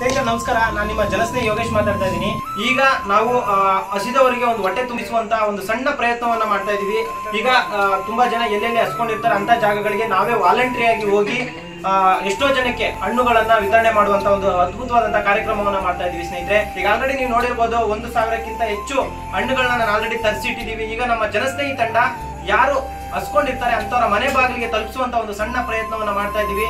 ಸ್ನೇಹಿತರೆ, ನಮಸ್ಕಾರ. ನಾನು ನಿಮ್ಮ ಜನಸ್ನೇಹಿ ಯೋಗೇಶ್ ಮಾತಾಡ್ತಾ ಇದ್ದೀನಿ. ಈಗ ನಾವು ಹಸಿದವರಿಗೆ ಒಂದು ಹೊಟ್ಟೆ ತುಂಬಿಸುವಂತ ಒಂದು ಸಣ್ಣ ಪ್ರಯತ್ನವನ್ನ ಮಾಡ್ತಾ ಇದೀವಿ ಈಗ ತುಂಬಾ ಜನ ಎಲ್ಲೆಲ್ಲಿ ಹಸ್ಕೊಂಡಿರ್ತಾರೆ ಅಂತ ಜಾಗಗಳಿಗೆ ನಾವೇ ವಾಲಂಟ್ರಿ ಆಗಿ ಹೋಗಿ ಎಷ್ಟೋ ಜನಕ್ಕೆ ಹಣ್ಣುಗಳನ್ನ ವಿತರಣೆ ಮಾಡುವಂತ ಒಂದು ಅದ್ಭುತವಾದಂತಹ ಕಾರ್ಯಕ್ರಮವನ್ನ ಮಾಡ್ತಾ ಇದೀವಿ ಸ್ನೇಹಿತರೆ. ಈಗ ಆಲ್ರೆಡಿ ನೀವು ನೋಡಿರ್ಬೋದು, ಒಂದು ಸಾವಿರಕ್ಕಿಂತ ಹೆಚ್ಚು ಹಣ್ಣುಗಳನ್ನ ನಾನು ಆಲ್ರೆಡಿ ತರಿಸಿಟ್ಟಿದೀವಿ ಈಗ ನಮ್ಮ ಜನಸ್ನೇಹಿ ತಂಡ ಯಾರು ಹಸ್ಕೊಂಡಿರ್ತಾರೆ ಅಂತವರ ಮನೆ ಬಾಗಿಲಿಗೆ ತಲುಪಿಸುವಂತ ಒಂದು ಸಣ್ಣ ಪ್ರಯತ್ನವನ್ನ ಮಾಡ್ತಾ ಇದೀವಿ